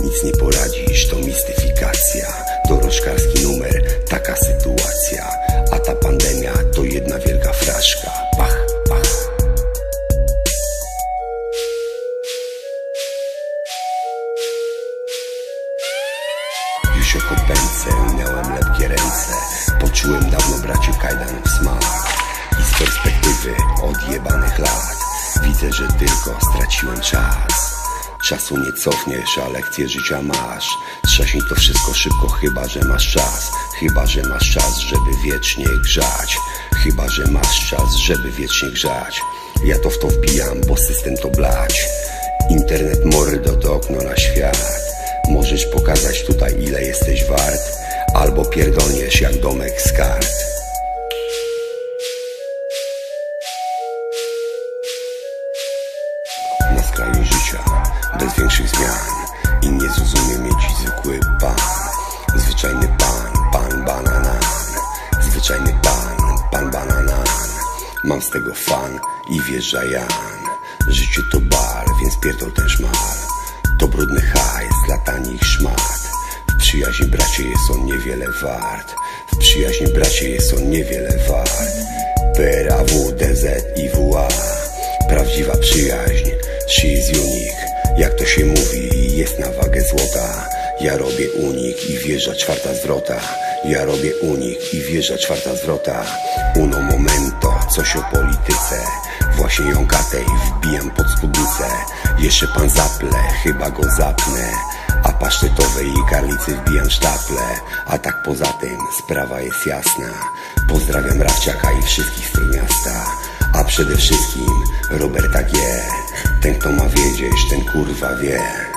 Nic nie poradzisz, to mistyfikacja. Dorożkarski numer, taka sytuacja. A ta pandemia to jedna wielka fraszka. Pach, pach. Już jako pędzę miałem lepkie ręce. Poczułem dawno braci kajdanów smak. I z perspektywy odjebanych lat Widzę, że tylko straciłem czas Czasu nie cofniesz, a lekcje życia masz. Trzaśnij to wszystko szybko, chyba że masz czas. Chyba że masz czas, żeby wiecznie grzać. Chyba że masz czas, żeby wiecznie grzać. Ja to w to wbijam, bo system to blać. Internet mordo to okno na świat. Możesz pokazać tutaj ile jesteś wart. Albo pierdolniesz jak domek z kart. Na skraju życia, bez większych zmian I nie zrozumie mnie dziś zwykły pan. Zwyczajny pan, pan bananan. Zwyczajny pan, pan bananan. Mam z tego fan i wjeżdża Jan. Życie to bar, więc pierdol ten szmal. To brudny hajs dla tanich szmat. W przyjaźni bracie jest on niewiele wart. W przyjaźni bracie jest on niewiele wart. PRAW, DZ i WA Prawdziwa przyjaźń, Ja robię unik i wjeżdża czwarta zwrota. Ja robię unik i wjeżdża czwarta zwrota. Uno momento, coś o polityce. Właśnie ją katej wbijam pod spódnicę. Jeszcze pan zaple, chyba go zapnę. A pasztetowej karlicy wbijam sztaple. A tak poza tym sprawa jest jasna. Pozdrawiam Rawciaka i wszystkich z miasta. A przede wszystkim Roberta G. Ten kto ma wiedzieć, ten kurwa wie